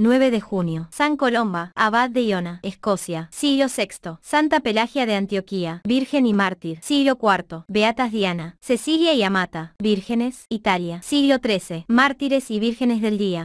9 de junio. San Colomba, abad de Iona, Escocia. Siglo VI. Santa Pelagia de Antioquía, virgen y mártir. Siglo IV. Beatas Diana, Cecilia y Amata, vírgenes, Italia. Siglo XIII. Mártires y vírgenes del día.